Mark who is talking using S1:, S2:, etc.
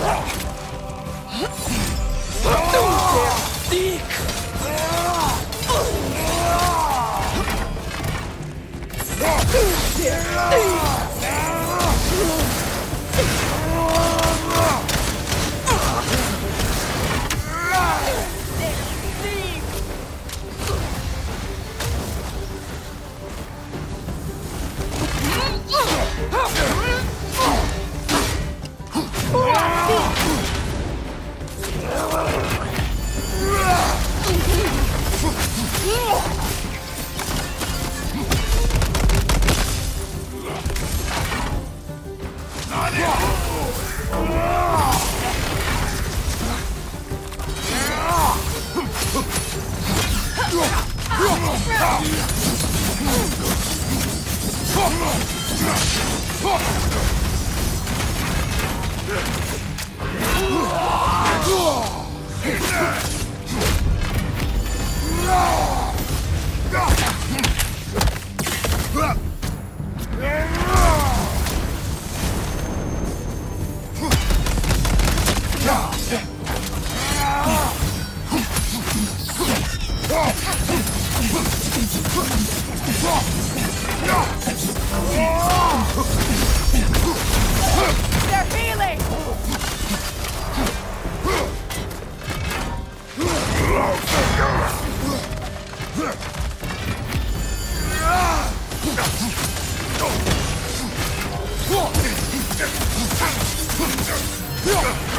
S1: Dick!
S2: Yeah! y e a